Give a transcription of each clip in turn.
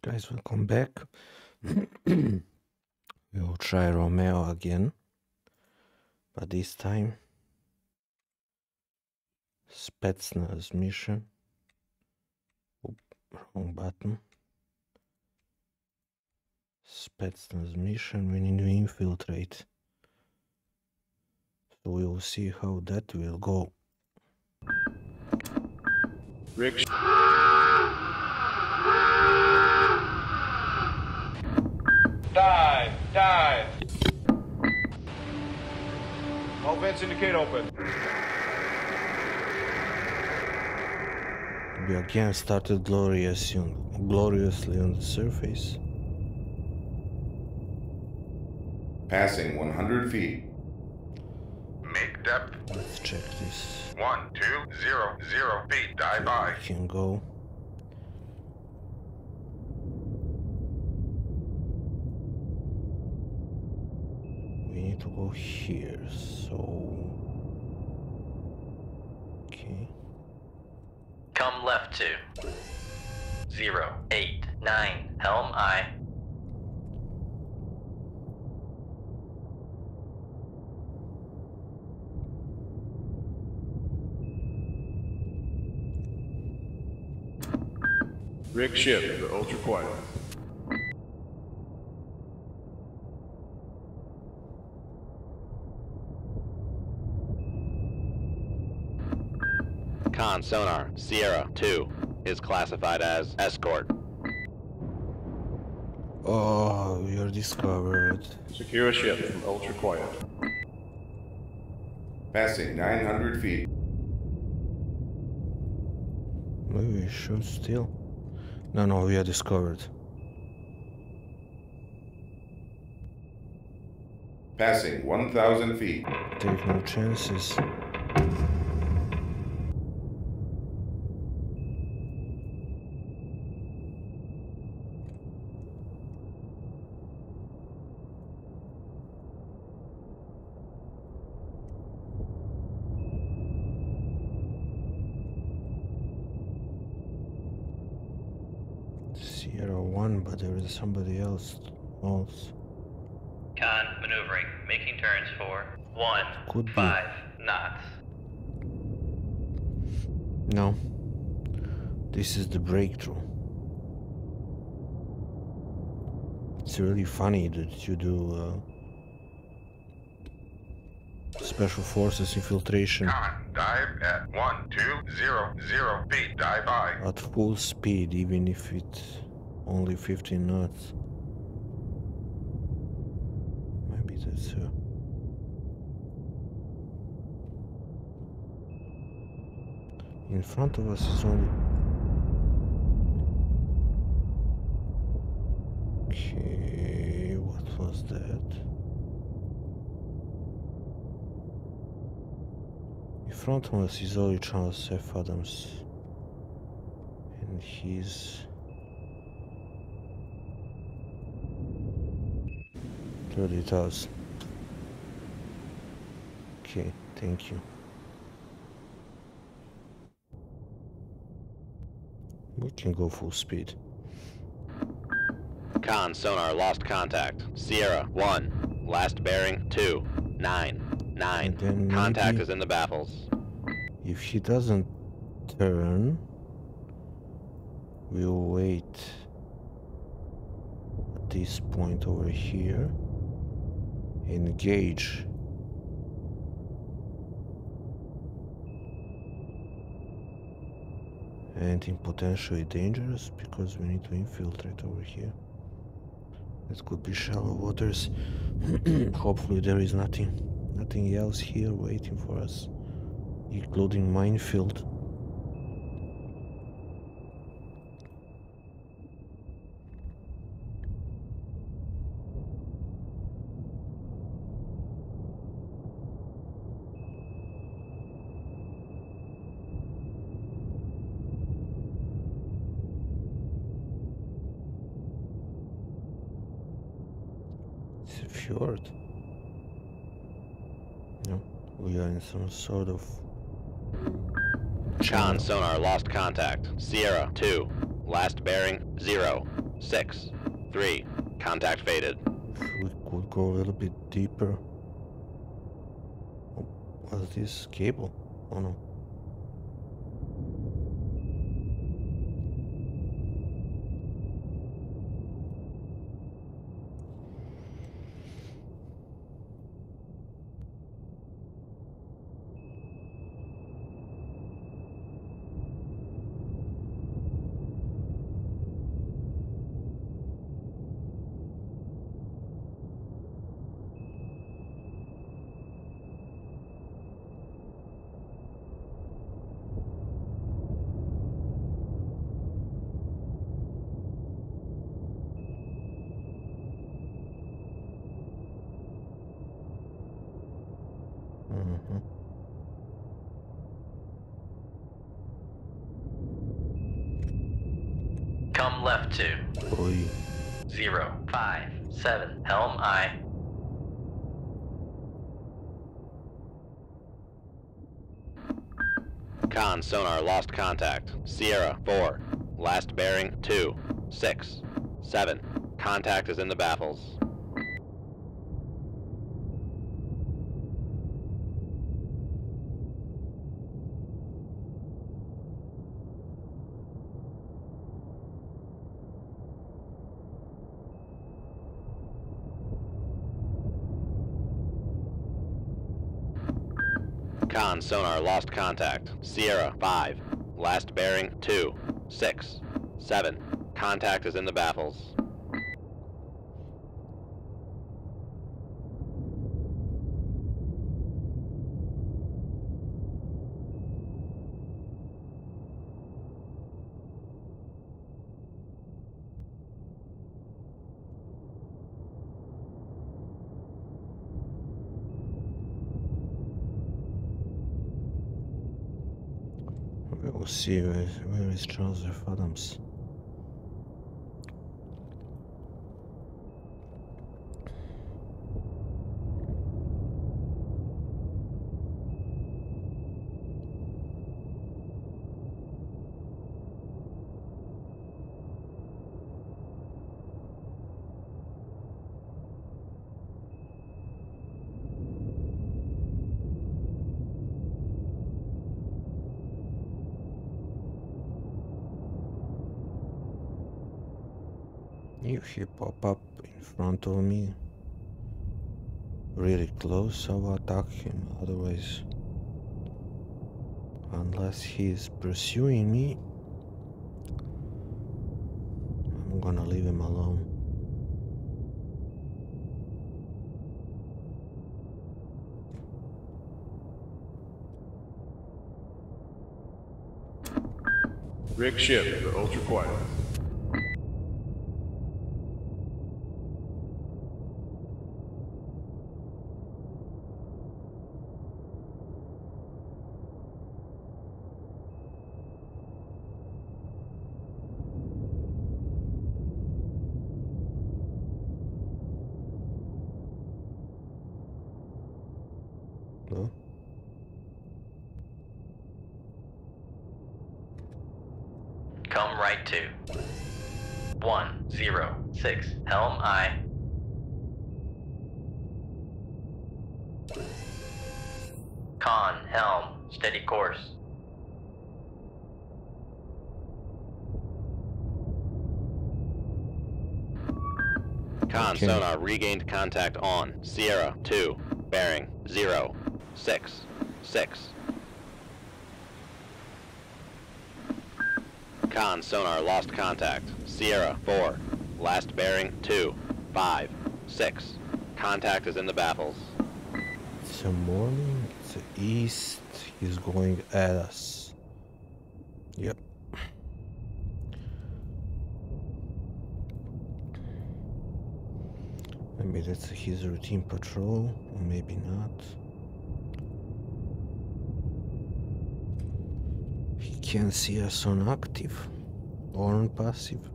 Guys, welcome back. we will try Romeo again, but this time Spetsnaz mission. Oop, wrong button. Spetsnaz mission, we need to infiltrate. So we will see how that will go. Rick. Dive! Dive! All vents indicate open. We again started glorious gloriously on the surface. Passing 100 feet. Make depth Let's check this. one two zero zero feet. Dive by. We can go. Need to go here, so... Okay. Come left to zero eight nine Helm aye. Rig ship the ultra quiet. Con sonar Sierra 2 is classified as escort. Oh, we are discovered. Secure ship from ultra quiet. Passing 900 feet. Maybe we should still. No, no, we are discovered. Passing 1,000 feet. Take no chances. Sierra 1, but there is somebody else. else. Con maneuvering, making turns for one Could be. five knots. No. This is the breakthrough. It's really funny that you do uh, special forces infiltration Con dive at one two zero zero feet. Dive by. at full speed, even if it's only 15 knots. Maybe that's uh, in front of us is only. Okay, what was that? In front of us is only Charles F. Adams. And he's. Thousand. Okay, thank you. We can go full speed. Con sonar lost contact. Sierra 1. Last bearing 2. 9. 9. Then Contact is in the baffles. If she doesn't turn, we'll wait at this point over here. Engage. Anything potentially dangerous because we need to infiltrate over here. It could be shallow waters. Hopefully there is nothing nothing else here waiting for us including minefield. It's a fjord. No, we are in some sort of Con sonar lost contact. Sierra 2. Last bearing 0. six, three. Contact faded. We could go a little bit deeper. Oh, What's this cable? Oh no. Come left to Oi. zero five seven Helm aye. Con sonar lost contact. Sierra 4. Last bearing two, six, seven. Contact is in the baffles. Con sonar lost contact. Sierra 5. Last bearing 2. 6. 7. Contact is in the baffles. We will see where, where is Joseph Adams. He pop up in front of me really close, I will attack him. Otherwise, unless he is pursuing me, I'm gonna leave him alone. Rig Ship, the Ultra Quiet. 6, Helm aye. Con, helm, steady course. Con, okay. sonar, regained contact on. Sierra, 2, bearing, 0, 6, 6. Con, sonar, lost contact. Sierra, 4, Last bearing two, five, six. Contact is in the baffles. It's a morning, it's a east, he's going at us. Yep. Maybe that's his routine patrol, maybe not. He can't see us on active or on passive.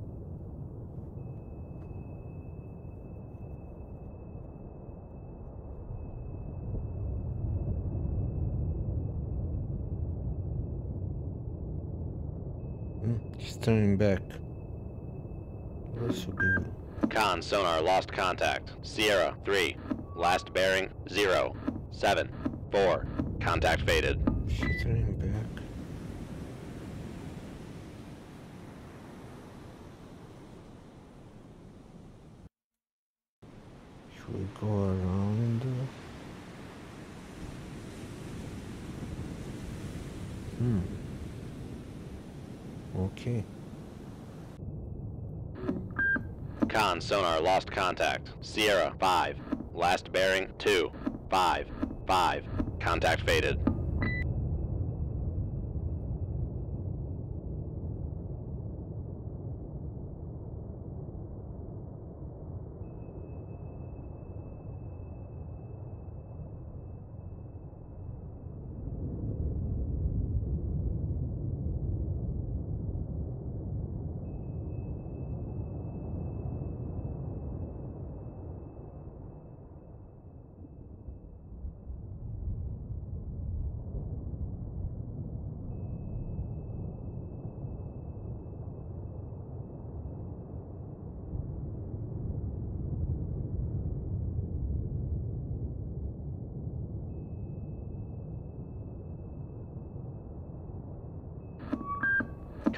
He's turning back. Will be Con sonar lost contact. Sierra 3. Last bearing 0. 7. 4. Contact faded. Hitting back. Should we go around? Hmm. Okay. Con sonar lost contact. Sierra 5. Last bearing 2. 5. 5. Contact faded.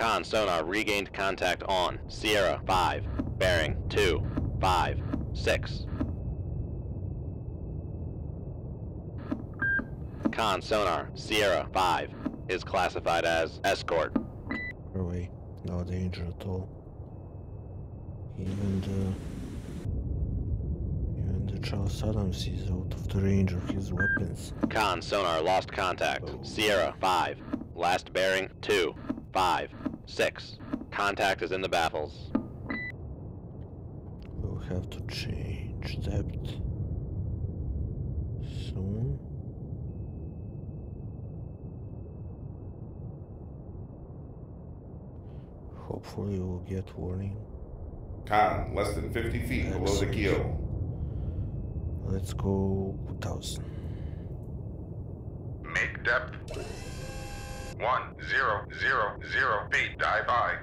Con sonar regained contact on. Sierra 5. Bearing 2. 5. 6. Con sonar Sierra 5 is classified as escort. Far away. No danger at all. Even the even the Charles Adams is out of the range of his weapons. Con sonar lost contact. Oh. Sierra 5. Last bearing 2. 5. 6. Contact is in the baffles. We'll have to change depth soon. Hopefully we'll get warning. Con, less than 50 feet below the keel. Let's go 1000. Make depth. One zero zero zero feet. Dive by.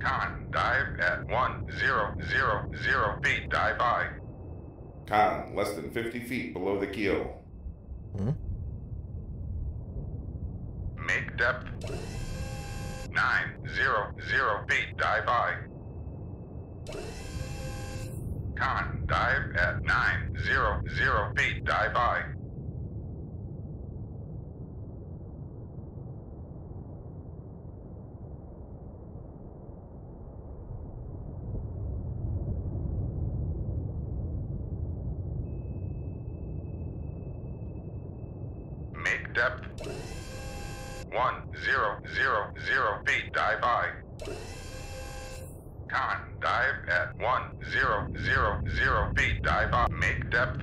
Con, dive at one zero zero zero feet. Dive by. Con, less than 50 feet below the keel. Hmm? Make depth. Nine zero zero feet. Dive by. Con, dive at nine zero zero feet. Dive by. Make depth. One zero zero zero feet. Dive by. Con, dive at one zero zero zero feet. Dive depth.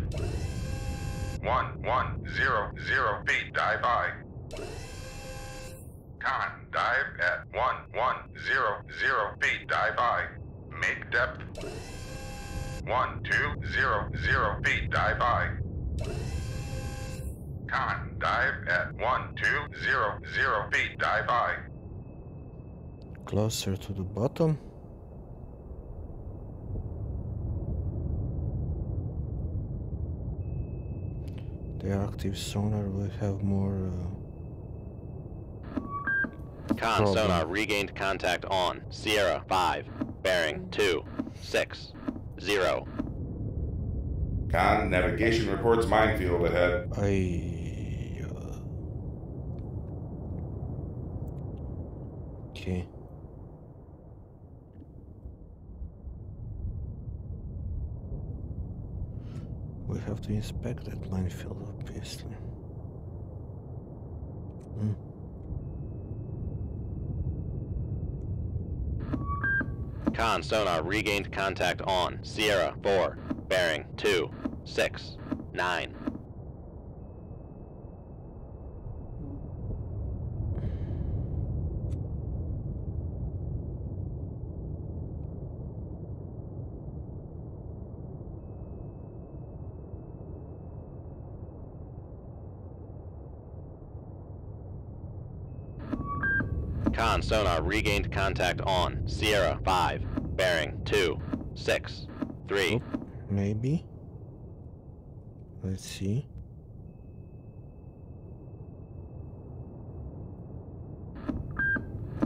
One one zero zero feet. Dive by. Con, dive at one one zero zero feet. Dive by. Make depth. One two zero zero feet. Dive by. Con, dive at one two zero zero feet. Dive by. Closer to the bottom. The active sonar will have more. Uh, Con Problem. sonar regained contact on. Sierra 5. Bearing 2. 6. 0. Con, navigation reports minefield ahead. I. Uh, okay. Have to inspect that minefield, obviously. Hmm. Con sonar regained contact on. Sierra 4. Bearing 2. 6. 9. Con sonar regained contact on Sierra 5, bearing 2, 6, 3. Maybe. Let's see.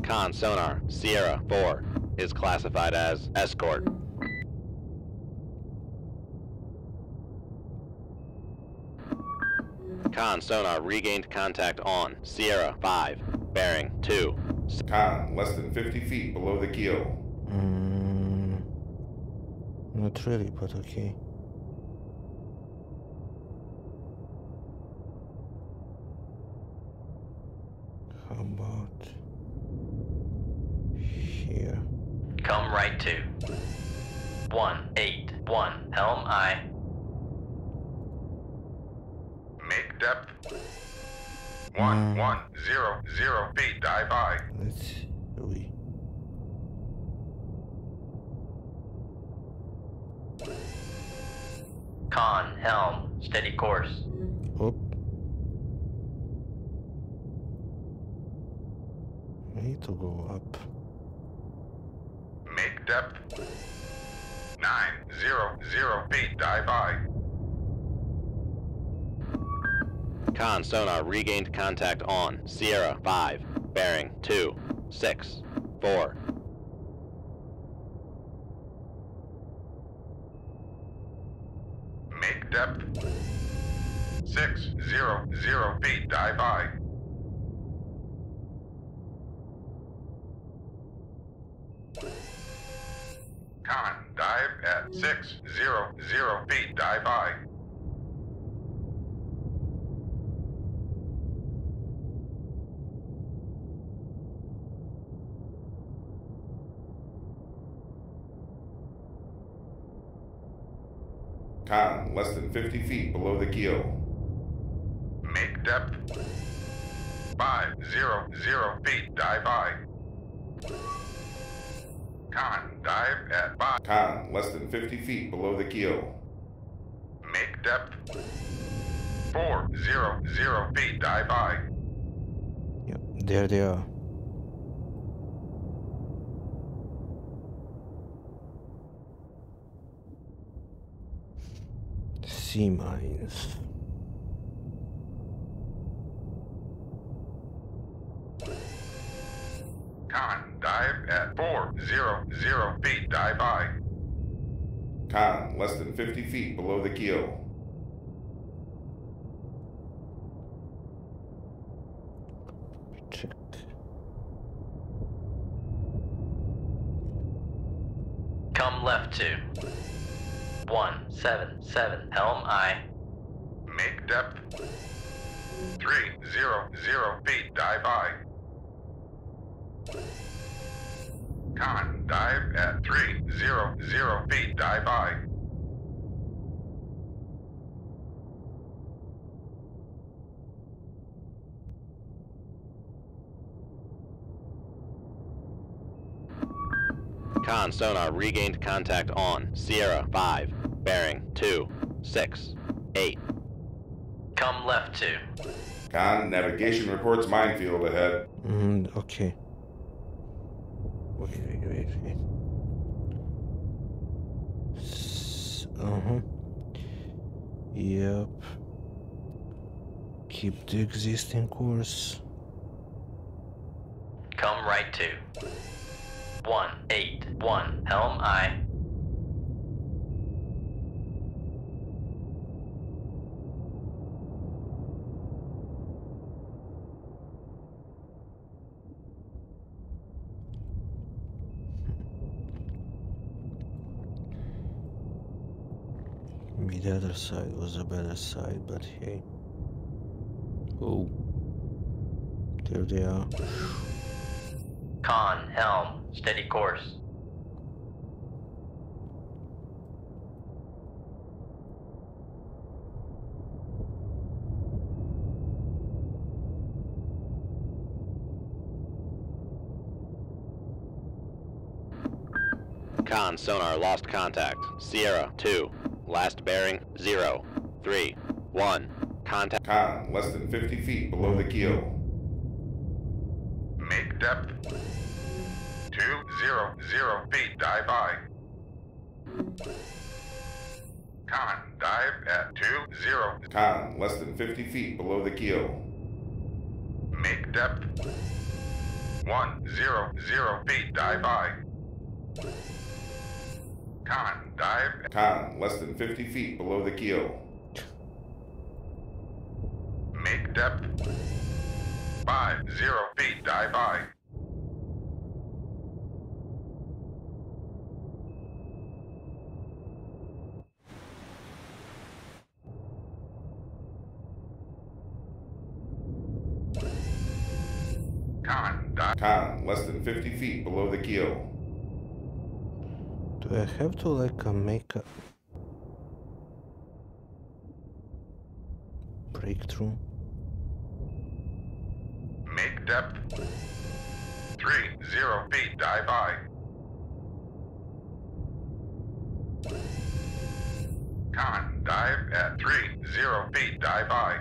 Con sonar Sierra 4 is classified as escort. Con sonar regained contact on Sierra 5, bearing 2. Con, less than 50 feet below the keel. Mm, not really, but okay. How about here? Come right to. 181 Helm aye. Make depth. One Mm. one zero zero feet. Dive aye. Let's we Con Helm. Steady course. up. We need to go up. Make depth. Nine zero zero feet. Dive aye. Con sonar regained contact on Sierra 5, bearing 2, 6, 4. Make depth. Six zero zero feet. Dive aye. Con, dive at six zero zero feet. Dive aye. Con, less than 50 feet below the keel. Make depth. Five zero zero feet. Dive aye. Con, dive at five. Con, less than 50 feet below the keel. Make depth. Four zero zero feet. Dive aye. Yep, there they are. Sea mines. Con, dive at four zero zero feet. Dive aye. Con, less than 50 feet below the keel. Check. Come left to. 177 Helm aye. Make depth. Three zero zero feet. Dive aye. Con, dive at three zero zero feet. Dive aye. Con sonar regained contact on Sierra 5, bearing 2, 6, 8. Come left 2. Con, navigation reports minefield ahead. Mm, okay. Wait, wait, wait, wait. Uh huh. Yep. Keep the existing course. Come right to. 181 Helm aye. Maybe the other side was a better side, but hey. Oh. There they are. Con Helm. Steady course. Con sonar lost contact. Sierra 2, last bearing 0, 3, 1. Contact. Con, less than 50 feet below the keel. Make depth. Zero zero feet. Dive by. Con, dive at two zero. Con, less than 50 feet below the keel. Make depth. One zero zero feet. Dive by. Con, dive. Con, less than 50 feet below the keel. Make depth. Five zero feet. Dive by. Con, dive. Con, less than 50 feet below the keel. Do I have to like uh, make a breakthrough? Make depth. Three zero feet. Dive by. Con, dive at three zero feet. Dive by.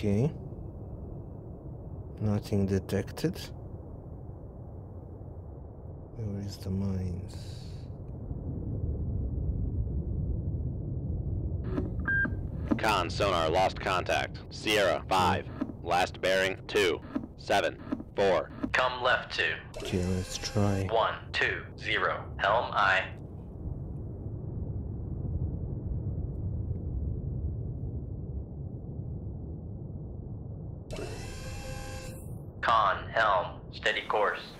Okay. Nothing detected. Where is the mines? Con sonar lost contact. Sierra 5. Last bearing 2. 7. 4. Come left 2. Okay, let's try. 1, 2, 0. Helm aye. Con, helm, steady course.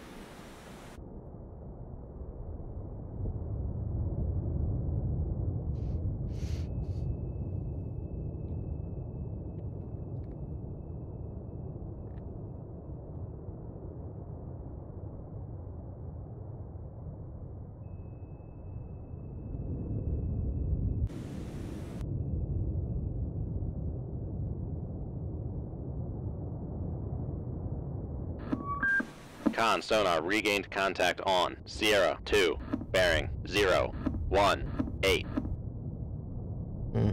Con sonar regained contact on. Sierra 2. Bearing 0. 1. 8. Hmm.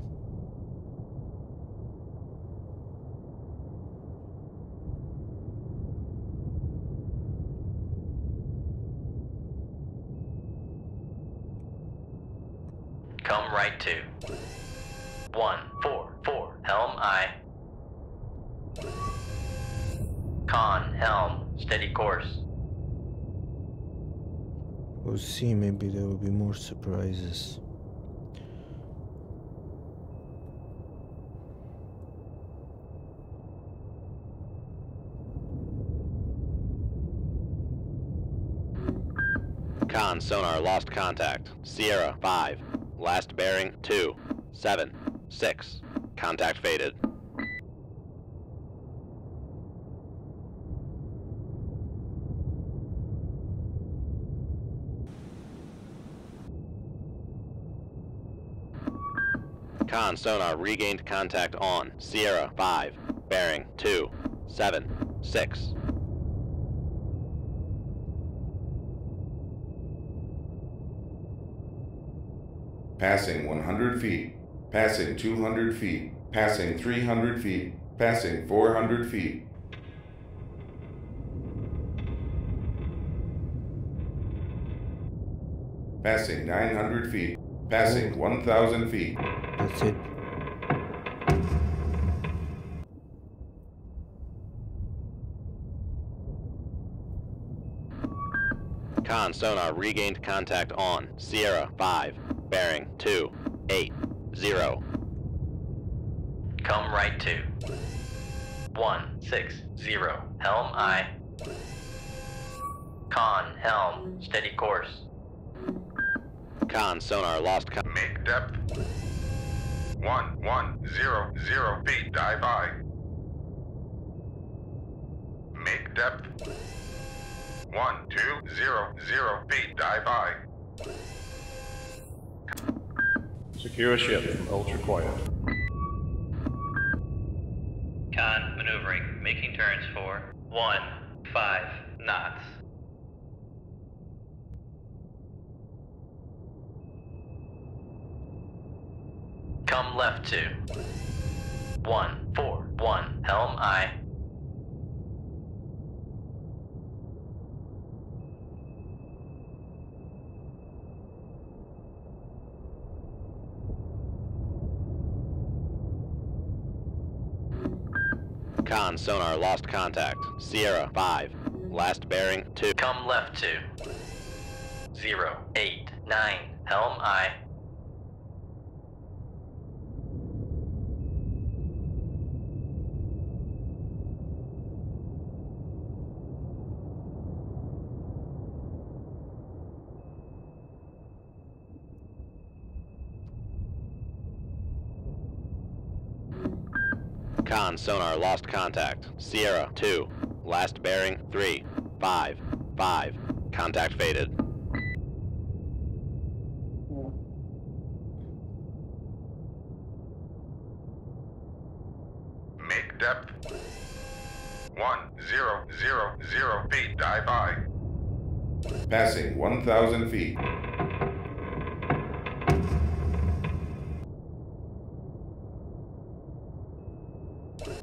Come right to 1, 4, 4. Helm aye. Con, helm, steady course. We'll see, maybe there will be more surprises. Con sonar lost contact. Sierra 5. Last bearing 2. 7. 6. Contact faded. Con sonar regained contact on. Sierra 5. Bearing 2. 7. 6. Passing 100 feet. Passing 200 feet. Passing 300 feet. Passing 400 feet. Passing 900 feet. Passing 1,000 feet. That's it. Con sonar regained contact on. Sierra 5. Bearing 2. 8. 0. Come right to 1, 6, 0. Helm aye. Con, helm, steady course. Con sonar lost con- Make depth. One, one, zero, zero feet. Dive by. Make depth. One, two, zero, zero feet. Dive by. Secure ship from ultra quiet. Con, maneuvering, making turns for 1, five knots. Come left to one four one helm aye. Con sonar lost contact. Sierra 5. Last bearing 2. Come left to zero eight nine helm aye. Con sonar lost contact. Sierra 2. Last bearing 3. 5. 5. Contact faded. Make depth. One zero zero zero feet. Dive by. Passing 1,000 feet.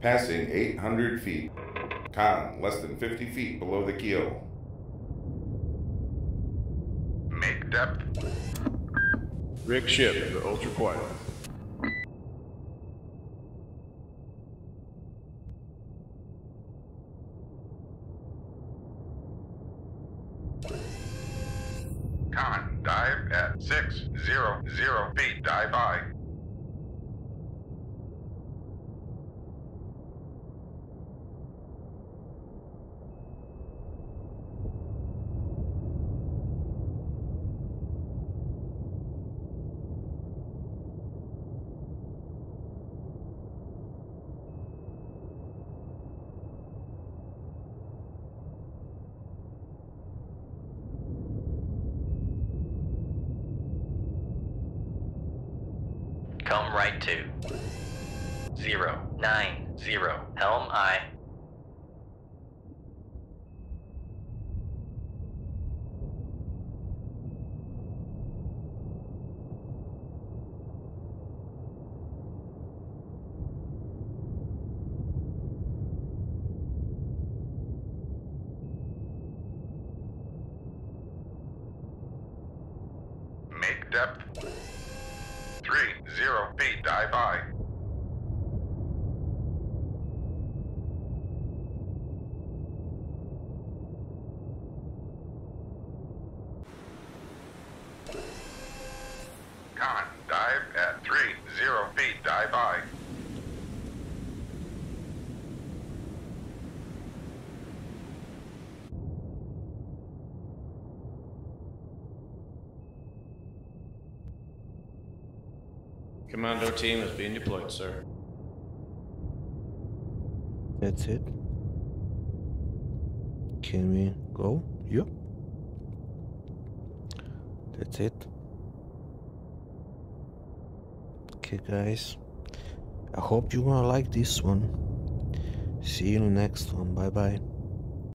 Passing 800 feet. Con, less than 50 feet below the keel. Make depth. Rig ship the ultra quiet. Con, dive at six zero zero feet. Dive by. Come right to zero nine zero helm aye. Make depth. Three zero feet. Dive by. Con, dive at three zero feet. Dive by. Commando team is being deployed, sir. That's it. Can we go? Yep. That's it. Okay, guys. I hope you're gonna like this one. See you in the next one. Bye bye.